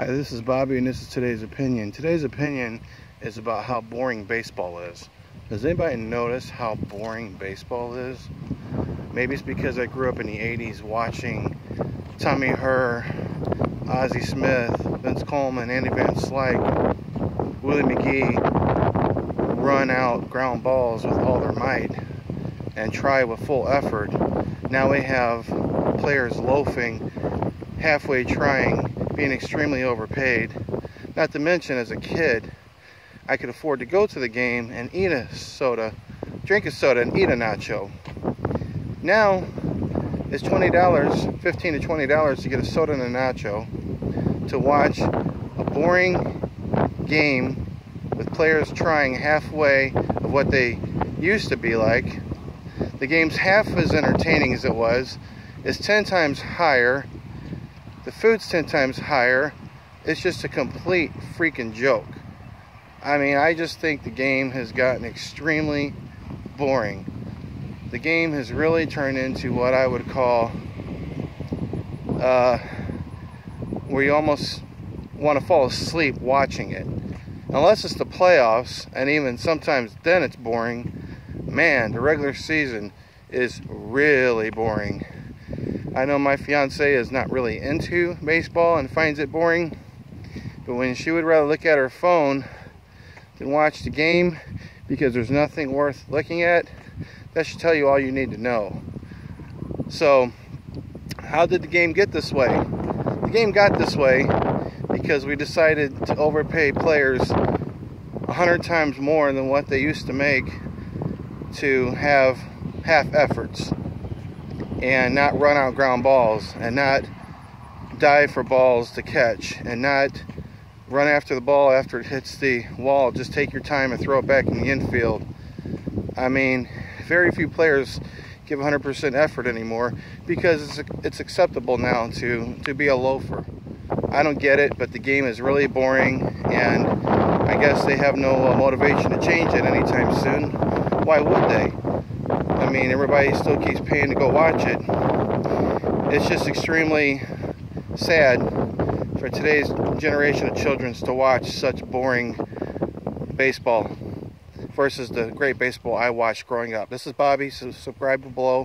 Hi, this is Bobby and this is today's opinion. Today's opinion is about how boring baseball is. Does anybody notice how boring baseball is? Maybe it's because I grew up in the 80s watching Tommy Herr, Ozzie Smith, Vince Coleman, Andy Van Slyke, Willie McGee run out ground balls with all their might and try with full effort. Now we have players loafing, halfway trying, being extremely overpaid. Not to mention, as a kid, I could afford to go to the game and eat a soda, drink a soda, and eat a nacho. Now, it's $20, 15 to $20 to get a soda and a nacho to watch a boring game with players trying halfway of what they used to be like. The game's half as entertaining as it was. It's 10 times higher the food's 10 times higher. It's just a complete freaking joke. I mean, I just think the game has gotten extremely boring. The game has really turned into what I would call uh, where you almost want to fall asleep watching it. Unless it's the playoffs, and even sometimes then it's boring. Man, the regular season is really boring. I know my fiance is not really into baseball and finds it boring, but when she would rather look at her phone than watch the game because there's nothing worth looking at, that should tell you all you need to know. So, how did the game get this way? The game got this way because we decided to overpay players a hundred times more than what they used to make to have half efforts and not run out ground balls and not dive for balls to catch and not run after the ball after it hits the wall. Just take your time and throw it back in the infield. I mean, very few players give 100% effort anymore because it's, it's acceptable now to, to be a loafer. I don't get it, but the game is really boring and I guess they have no uh, motivation to change it anytime soon. Why would they? I mean, everybody still keeps paying to go watch it. It's just extremely sad for today's generation of children to watch such boring baseball versus the great baseball I watched growing up. This is Bobby, so subscribe below.